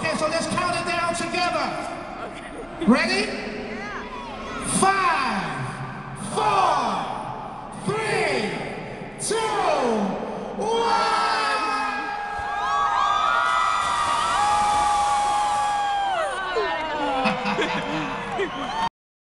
Okay, so let's count it down together. Ready? Five, four, three, two, one.